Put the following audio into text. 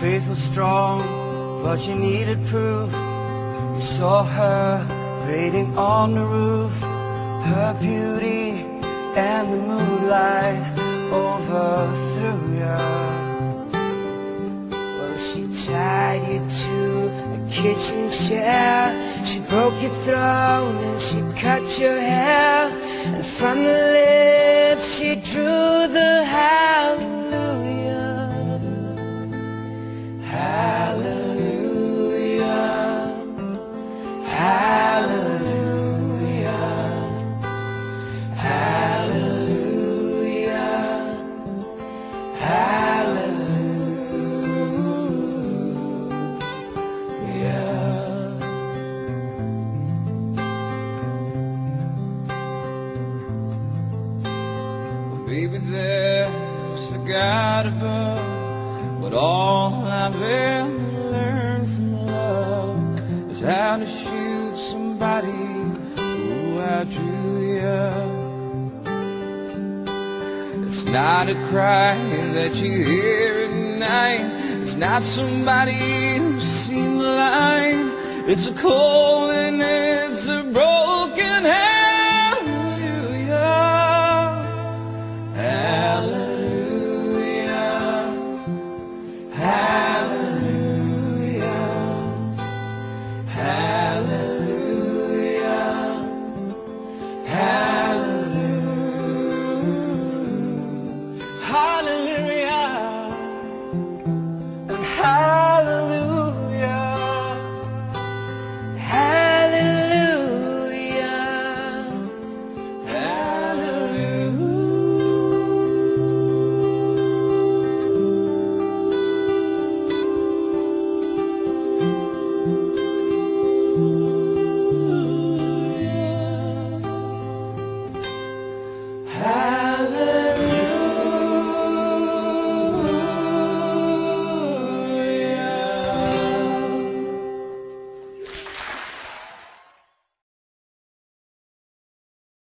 faith was strong, but you needed proof. You saw her waiting on the roof, her beauty and the moonlight overthrew you. Well, she tied you to a kitchen chair. She broke your throne and she cut your hair. And from the lips she drew the there's a God above, but all I've ever learned from love is how to shoot somebody who outdrew you. It's not a cry that you hear at night. It's not somebody who's seen the light. It's a call I.